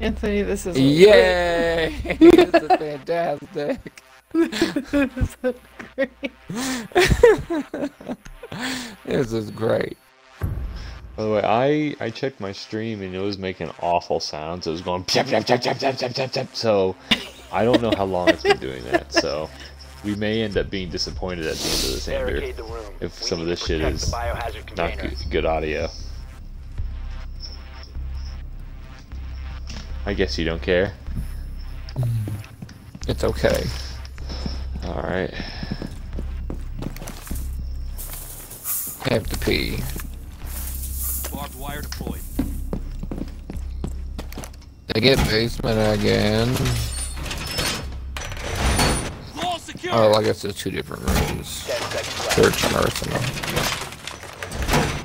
Anthony, this is Yay! this is fantastic. this is so great. this is great. By the way, I I checked my stream and it was making awful sounds. It was going pjap, pjap, pjap, pjap, pjap, pjap, pjap, pjap. So I don't know how long it's been doing that. So we may end up being disappointed at the end of this Andrew, Barricade the room. if We some of this shit is not good, good audio. I guess you don't care. Mm. It's okay. All right. I have to pee. Barbed wire deployed. I get basement again. Wall secure. Oh, I guess there's two different rooms. Ten. Church and arsenal.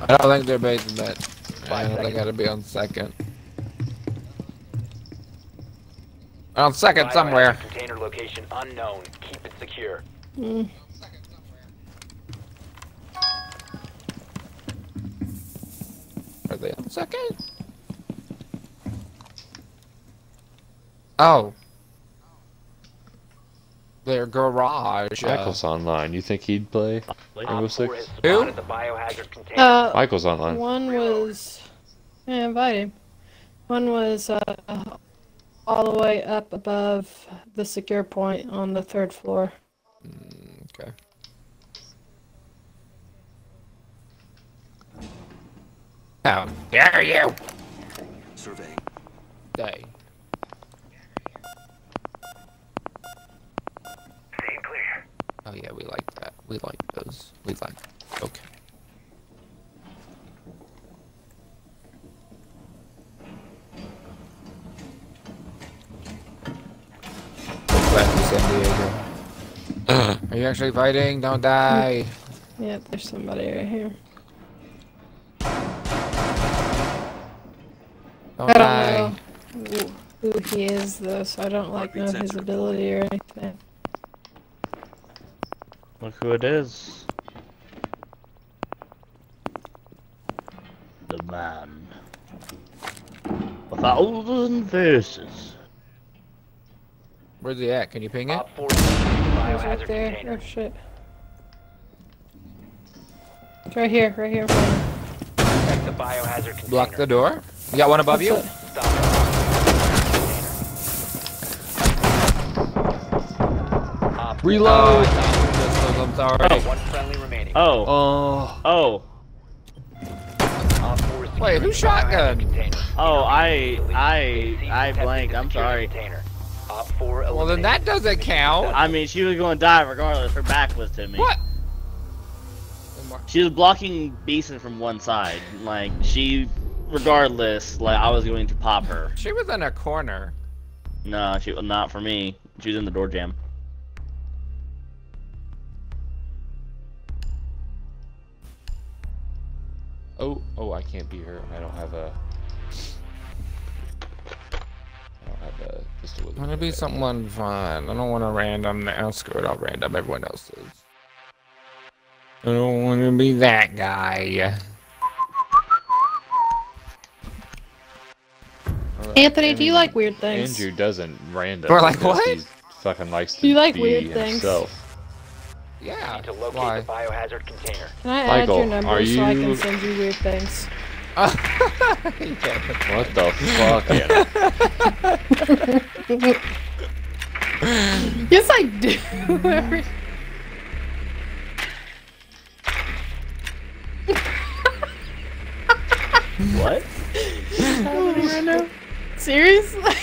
I don't think they're basement. I Five think they gotta be on second. On second Biohazard somewhere. Container location unknown. Keep it secure. Mm. Are they on second? Oh. Their garage. uh, Michael's online. You think he'd play Rainbow Op 4 Six? Who? spotted the biohazard container. Uh, Michael's online. one was. Yeah, invite him. One was uh, all the way up above the secure point on the third floor. Mm, okay. How dare you? Surveying. Day. Stay clear. Oh yeah, we like that. We like those. We like. Okay. Back to San Diego. Are actually fighting? Don't die. Yeah, there's somebody right here. Don't I die. don't know who, who he is though, so I don't like know Heartbeat his ability or anything. Look who it is. The man. A thousand faces. Where's he at? Can you ping it? Op 4 secured the He's biohazard right there. container. Oh shit. It's right here, right here in front of me. Protect the biohazard container. Block the door. You got one above you? It. Stop the container. Op four- Reload. I'm sorry. One friendly remaining. Oh. Oh, Oh. Op 4 secured Wait, who shotgun? Oh, I, I, I blank. I'm sorry. container. Op 4 Well, then that doesn't count. I mean, she was going to die regardless. Her back was to me. What? She was blocking Beeson from one side. Like, she, regardless, like, I was going to pop her. She was in a corner. No, she was not for me. She was in the door jam. oh, oh! I can't be her. I don't have a. Uh, a pistol with I want to be someone fun. I don't want to random. I'll screw it. I'll random everyone else's. I don't want to be that guy. Anthony, do you like weird things? Andrew doesn't random. We're like, what? He fucking likes to You like be weird things. himself. Yeah. Need to locate Why? the biohazard container. Can I Michael, add your number are so I you- can send you weird things? Yeah. What the fuck? Anna? yes, I do. What? Seriously?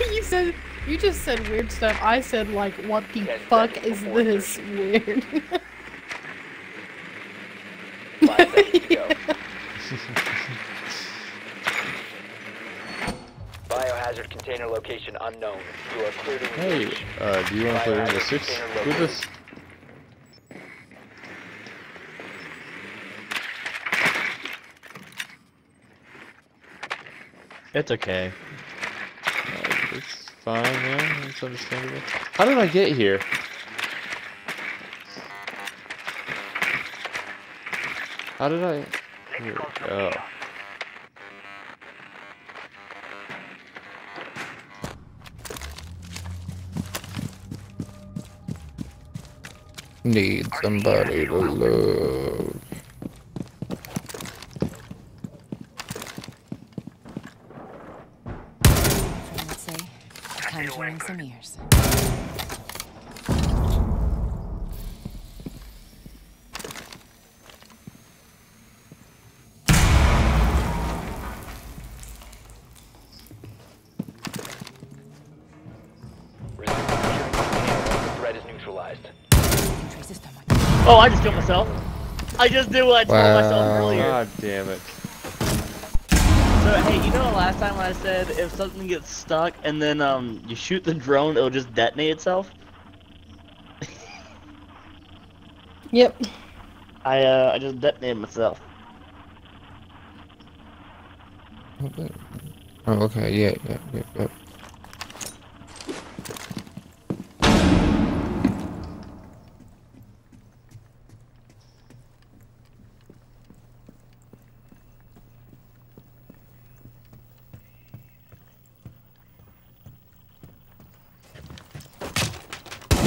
you said you just said weird stuff. I said like, what the Ten fuck is before this weird? Five seconds to go. Biohazard container location unknown. You are clear to Hey, uh, do you want to play Rainbow Six with us? It's okay. Uh, it's fine, man. It's understandable. How did I get here? How did I? Here we Need somebody to love. Say, conjuring some ears. Oh, I just killed myself. I just did what I told myself earlier. God damn it. So hey, you know the last time when I said if something gets stuck and then um you shoot the drone, it'll just detonate itself? Yep. I uh I just detonated myself. Oh, okay, yeah, yeah, yeah, yeah.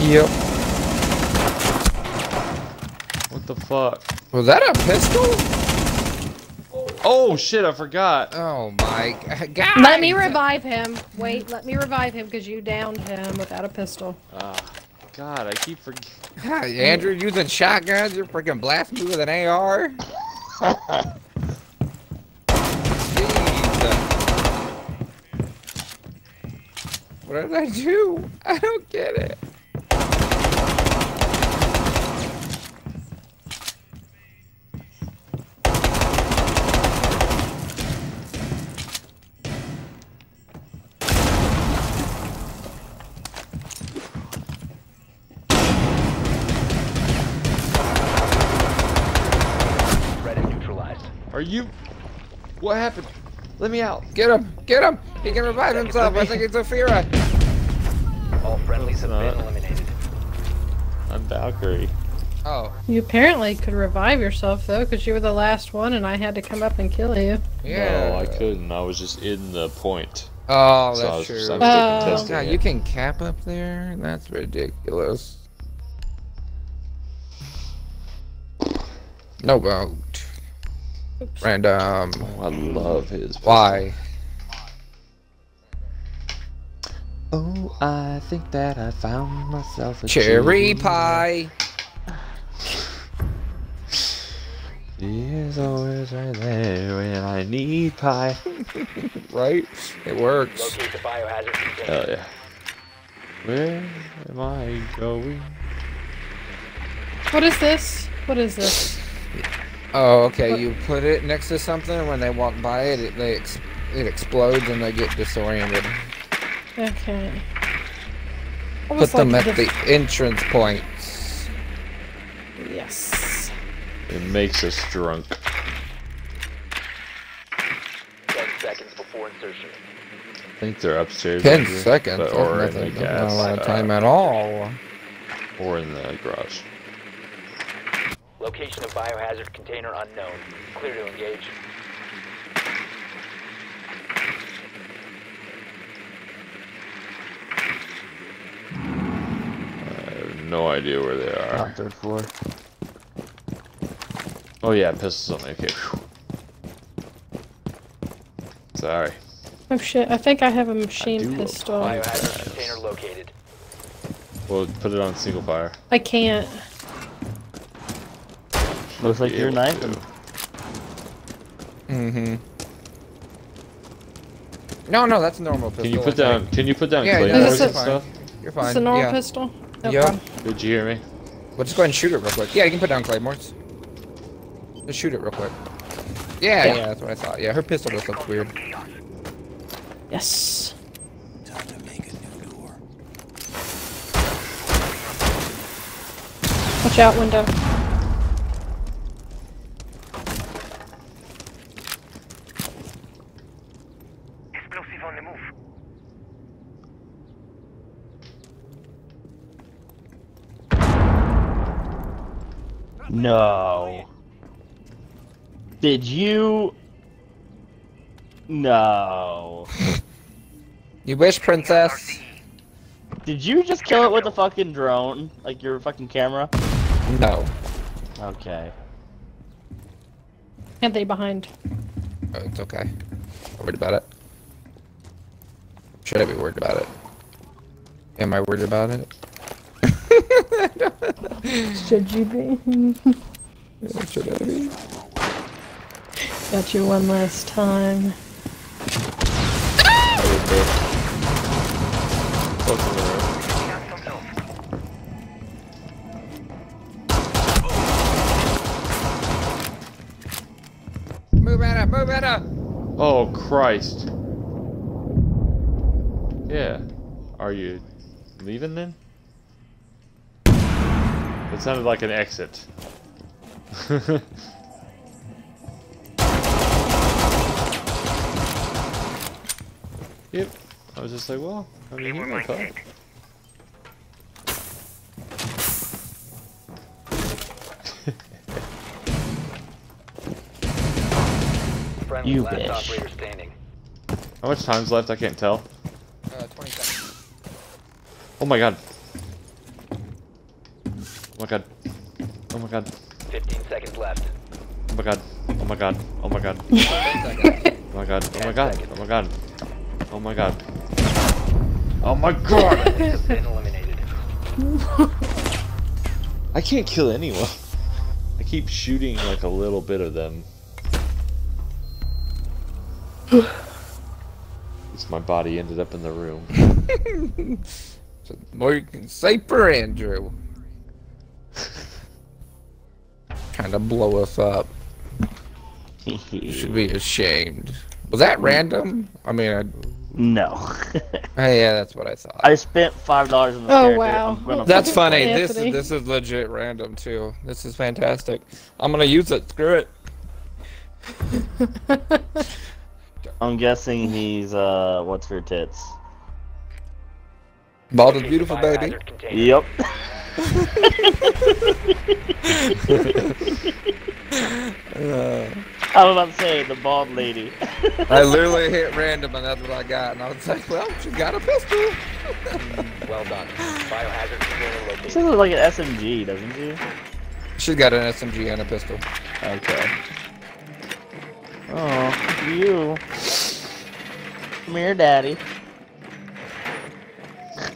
Yep. What the fuck? Was that a pistol? Oh shit, I forgot. Oh my god. Let me revive him. Wait, let me revive him because you downed him without a pistol. Ah, God, I keep forgetting. God, Andrew using shotguns, you're freaking blasting me with an AR? Jeez. What did I do? I don't get it. You? What happened? Let me out. Get him! Get him! He can revive himself. I think it's Ophira. All friendlies have It's been eliminated. I'm Valkyrie. Oh, You apparently could revive yourself though, because you were the last one, and I had to come up and kill you. yeah. No, I couldn't. I was just in the point. Oh, So I that's was true. just- I was Oh. contesting God, it. you can cap up there? That's ridiculous. No vote. Oops. Random. Um, oh, I love his. Why? Oh, I think that I found myself a Cherry pie. He is always right there when I need pie. Right? It works. Locate the biohazard container. Hell yeah. Where am I going? What is this? What is this? Oh, okay. What- You put it next to something, and when they walk by it, it they ex it explodes and they get disoriented. Okay. I Put was them like, at the- the entrance points. Yes. It makes us drunk. Ten seconds before insertion. I think they're upstairs. Ten up seconds. but- That's or in the nothing. That's gas. not a lot of uh, time at all. or in the garage. Location of biohazard container unknown. Clear to engage. I have no idea where they are. On third floor. Oh yeah, pistols on me. Okay. phew. Sorry. Oh shit! I think I have a do machine pistol. Biohazard container located. Well, put it on single fire. I can't. Looks like Be your able knife. Mm-hmm. No, no, that's a normal pistol. Can you I put think. down? Can you put down Yeah, no, claymores that's and fine. stuff? You're fine. It's a normal yeah. pistol. No Yeah. problem. Did you hear me? Well, just go ahead and shoot it real quick. Yeah, you can put down claymores. Just shoot it real quick. Yeah, yeah, that's what I thought. Yeah, her pistol just looks weird. Yes. Time to make a new door. Watch out, window. No. Did you? No. You wish, princess? Did you just kill it with a fucking drone? Like your fucking camera? No. Okay. Anthony behind. Oh, it's okay. Not worried about it. Should I be worried about it? Am I worried about it? Should you be? Should I be? Got you one last time. Close to the room. Got some loot. Move at it, move at it! Oh Christ. Yeah. Are you leaving then? That sounded like an exit. yep. I was just like, well, I mean, Came he my talk. stick. Friendly You bitch. How much time's left? I can't tell. Uh, 20 seconds. Oh my god. Oh my god. Oh my god. 15 seconds left. Oh my god. Oh my god. Oh my god. Oh, oh, oh my god. Oh my god. Oh my god. Oh my god. Oh my god. Have been eliminated. I can't kill anyone. I keep shooting like a little bit of them. It's my body ended up in the room. So more you can say for Andrew. Kinda blow us up. You should be ashamed. Was that random? I mean, I, no. hey, yeah, that's what I thought. I spent five dollars on the Oh, character. wow. That's funny. play. This is this is legit random too. This is fantastic. I'm gonna use it. Screw it. I'm guessing he's uh, what's her tits? Bald is beautiful, baby. Yep. Uh, I was about to say the bald lady. I literally hit random, and that's what I got. And I was like, well, she got a pistol. Well done. Biohazard container She looks like an SMG, doesn't she? She got an SMG and a pistol. Okay. Oh, you. Come here, daddy.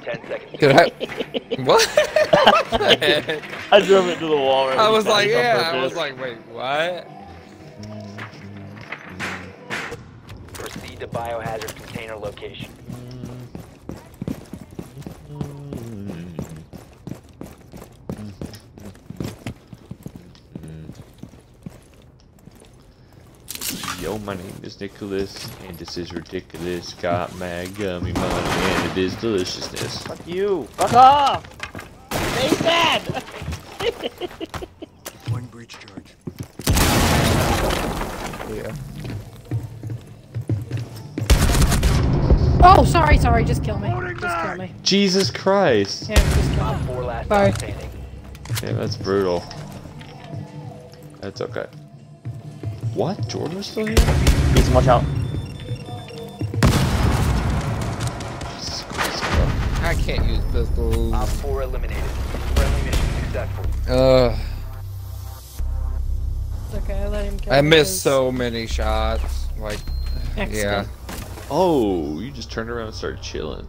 10 seconds. Did I? what? I drove it to the wall. Right I was like, yeah. I was like, wait, what? Proceed to biohazard container location. Yo, my name is Nicholas, and this is ridiculous. Got my gummy money, and it is deliciousness. Fuck you. Fuck off. Stay sad. One breach charge. Yeah. Oh, sorry, sorry. Just kill me. Just kill me. Jesus Christ! Yeah, just kill me. Four last Sorry. Yeah, that's brutal. That's okay. What? Jordan was still here? Please watch out. Jesus I can't use pistols. Op 4 eliminated. Friendly mission successful. Ugh. It's okay. I let him kill I me missed 'cause- so many shots. Like, yeah. Excellent. Oh, you just turned around and started chilling.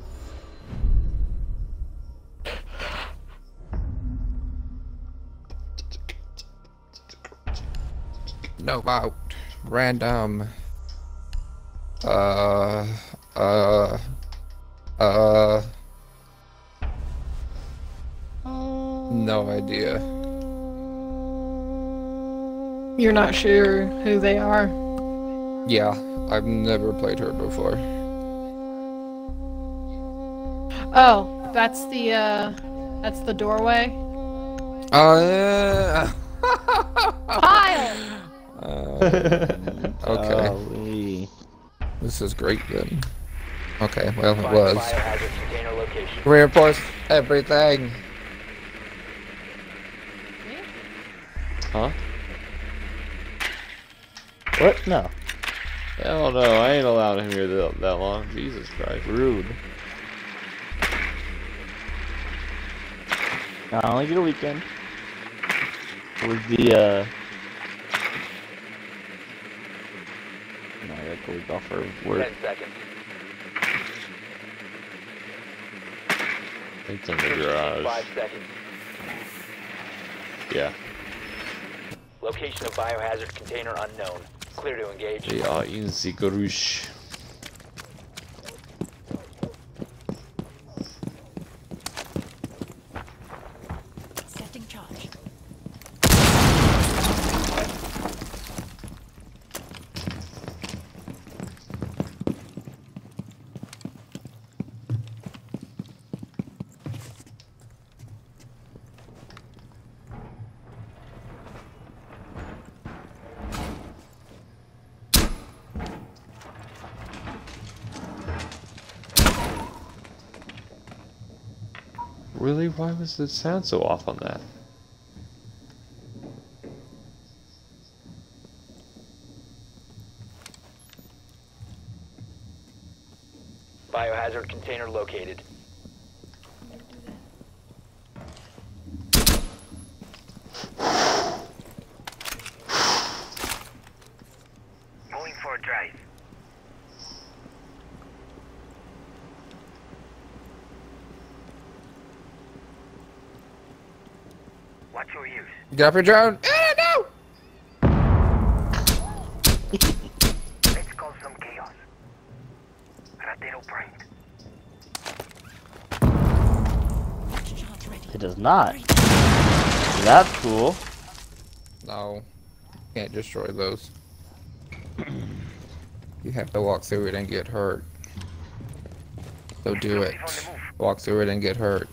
No out. Random. Uh. Uh. Uh. No idea. You're not sure who they are. Yeah, I've never played her before. Oh, that's the uh, that's the doorway. Uh. Kyle. Uh, okay, Golly. this is great then. Okay, well it was. biohazard container location. Reinforce everything. Huh? What? No. Hell no, I ain't allowed him here that, that long. Jesus Christ. Rude. I only get a weekend. With the uh? No, I go off for work. Ten seconds. It's in the garage. Five seconds. Yeah. Location of biohazard container unknown. Clear to engage. They are in the garage. Really? Why was the sound so off on that? Biohazard container located. Going for a drive. Watch your ears. Get off your drone. Ah, no! Let's cause some chaos. Ratero primed. It does not. That's cool. No. Can't destroy those. you have to walk through it and get hurt. So do it. Explosive on the move. Walk through it and get hurt.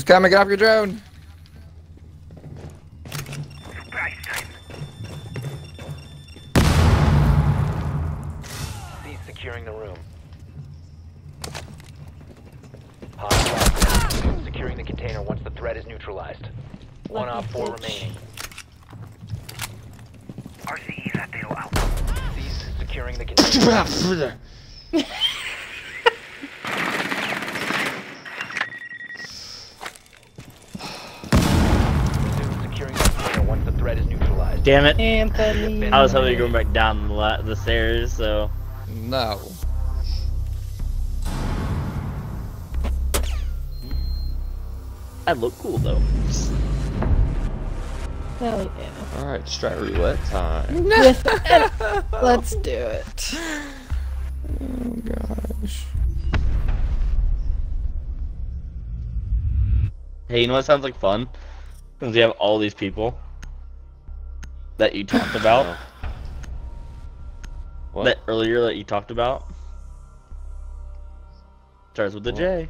He's coming, get off your drone! Surprise time. Securing the room. Hostile. Securing the container once the threat is neutralized. One Lucky op four bitch. remaining. RCE Ratero out. Cease securing the container. Resume securing the container once the threat is neutralized. Damn it. Anthony. I was hoping you were going back down the, the stairs, so. No. I look cool though. Hell yeah. Alright, strat roulette time. With Let's do it. Oh gosh. Hey, you know what sounds like fun? Since we have all these people that you talked about. What? That earlier that you talked about. Starts with the J.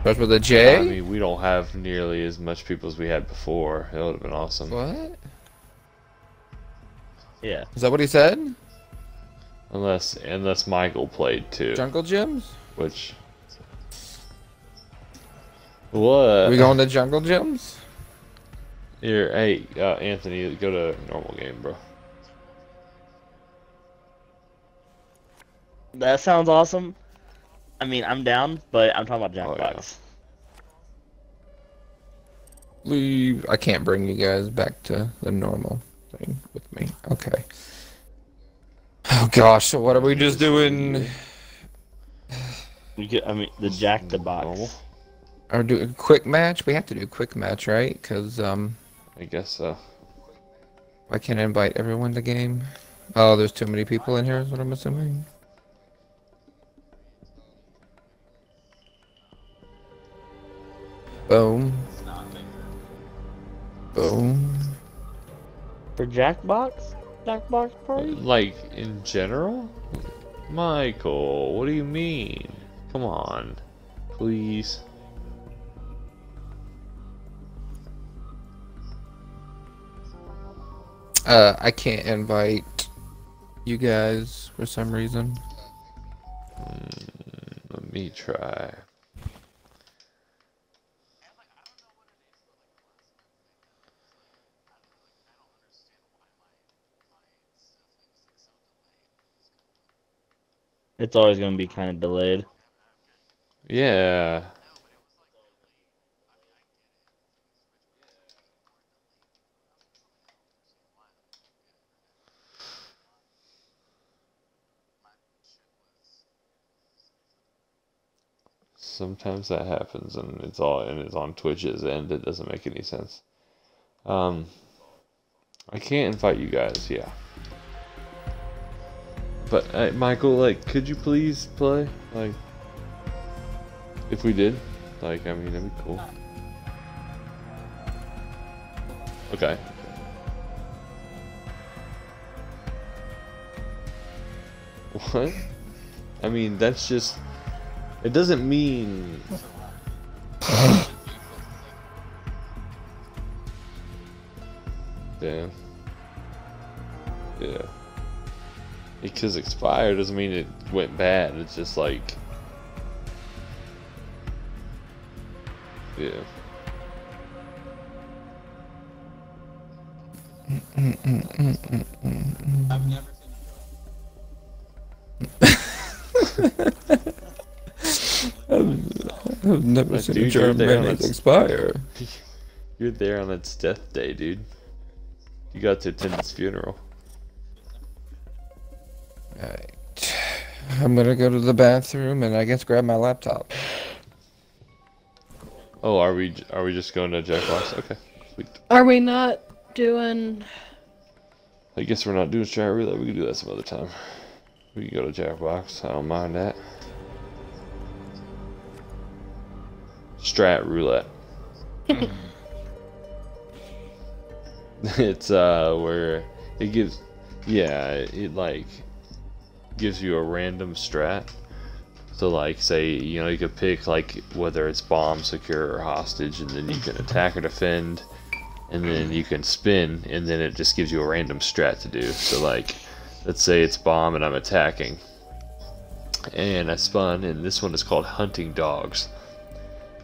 Starts with a I J? mean, we don't have nearly as much people as we had before. It would have been awesome. What? Yeah. Is that what he said? Unless, unless Michael played too, Jungle gyms? which. What? we going to jungle gyms? Here, hey, uh, Anthony, go to normal game, bro. That sounds awesome. I mean, I'm down, but I'm talking about Oh, yeah. Jackbox. Leave. I can't bring you guys back to the normal thing with me. Okay. Oh gosh, so what are we just doing? You could, I mean, the Jack the Normal? Box. Or do a quick match? We have to do a quick match, right? Because um, I guess uh, so. I can't I invite everyone to the game. Oh, there's too many people in here. Is what I'm assuming. Boom. Boom. For Jackbox? Jackbox party? Like, in general? Michael, what do you mean? Come on. Please. Uh, I can't invite you guys for some reason. Let me try. It's always gonna be kind of delayed. Yeah. Sometimes that happens, and it's all and it's on Twitch's end. It doesn't make any sense. Um, I can't invite you guys. Yeah. But uh, Michael, like, could you please play? Like, if we did, like, I mean, that'd be cool. Okay. What? I mean, that's just. It doesn't mean. Damn. Yeah. Because expired doesn't mean it went bad. It's just like. Yeah. I've never Like, seen dude, a you're German there mayonnaise its- expire. You're there on its death day, dude. You got to attend its funeral. Alright. I'm gonna go to the bathroom and I guess grab my laptop. Oh, are we are we just going to Jackbox? Okay, sweet. Are we not doing? I guess we're not doing strat roulette. We can do that some other time. We can go to Jackbox. I don't mind that. Strat roulette. it's uh where it gives, yeah, it like gives you a random strat. So like say you know you could pick like whether it's bomb, secure, or hostage, and then you can attack or defend, and then you can spin, and then it just gives you a random strat to do. So like, let's say it's bomb and I'm attacking, and I spun, and this one is called hunting dogs.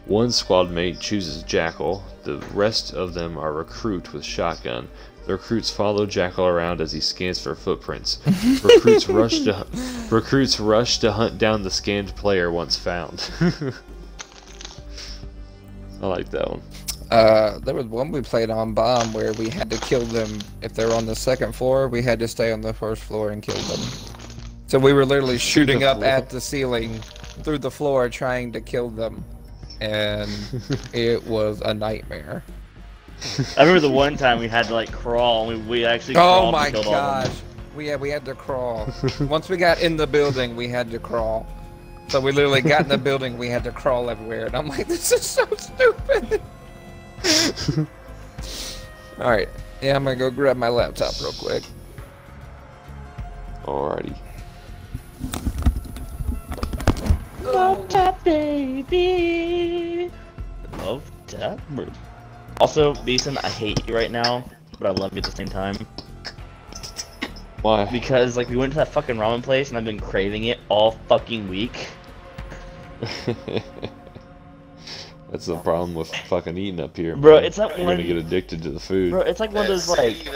One squad mate chooses Jackal. The rest of them are recruit with shotgun. The recruits follow Jackal around as he scans for footprints. recruits rush to recruits rush to hunt down the scanned player once found. I like that one. Uh, there was one we played on bomb where we had to kill them if they were on the second floor. We had to stay on the first floor and kill them. So we were literally shooting up floor. at the ceiling through the floor trying to kill them, and it was a nightmare. I remember the one time we had to like crawl. and We, we actually Oh my and killed all of them. gosh, we had we had to crawl. Once we got in the building, we had to crawl. So we literally got in the building, we had to crawl everywhere, and I'm like, this is so stupid. All right, yeah, I'm gonna go grab my laptop real quick. Alrighty. Love that baby. Love that. Also, Beeson, I hate you right now, but I love you at the same time. Why? Because like we went to that fucking ramen place and I've been craving it all fucking week. That's the problem with fucking eating up here. Bro, man. it's that You're one- gonna get addicted to the food. Bro, it's like one of those like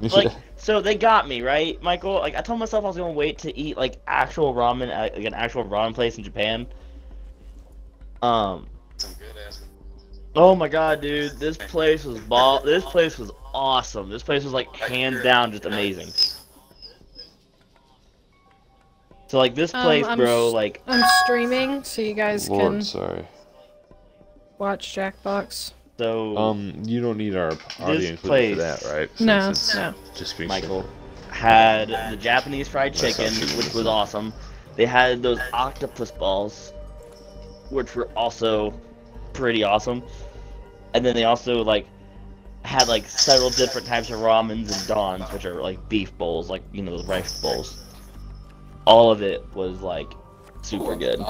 like so they got me right michael? Like i told myself i was gonna wait to eat like actual ramen at like an actual ramen place in japan. Um oh my god dude this place was ball this place was awesome. This place was like hands down just amazing. So like this Um, place I'm bro like I'm streaming, so you guys Lord, can sorry. watch Jackbox. So Um, you don't need our audience included place- for that, right? No, Since it's no. Just being Michael had the Japanese fried chicken, which was awesome. They had those octopus balls, which were also pretty awesome. And then they also like had like several different types of ramens and dons, which are like beef bowls, like you know those rice bowls. All of it was like super good.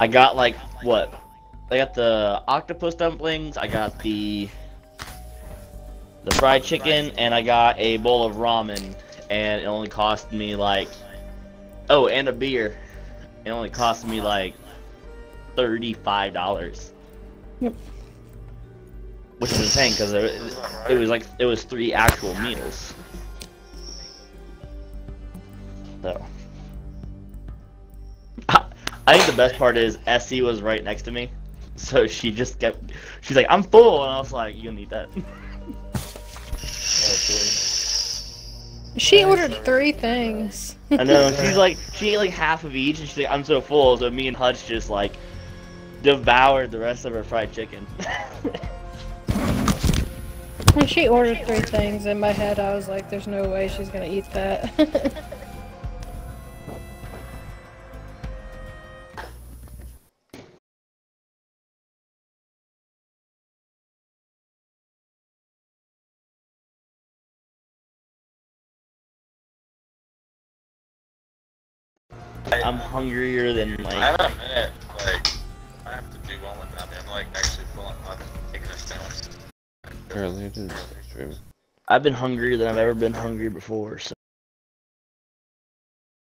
I got like what? I got the octopus dumplings. I got the the fried chicken, and I got a bowl of ramen, and it only cost me like oh, and a beer. It only cost me like thirty-five dollars. Yep. Which is insane because it, it was like it was three actual meals. So. I think the best part is Essie was right next to me, so she just kept. She's like, "I'm full," and I was like, "You gonna eat that?" She ordered three things. I know she's like she ate like half of each, and she's like, "I'm so full." So me and Hutch just like devoured the rest of her fried chicken. When she ordered three things, in my head I was like, "There's no way she's gonna eat that." I'm hungrier than I like have a minute, like, I have to do one without me. I'm like actually full on taking a stance. Apparently, I didn't stream. I've been hungrier than I've ever been hungry before. So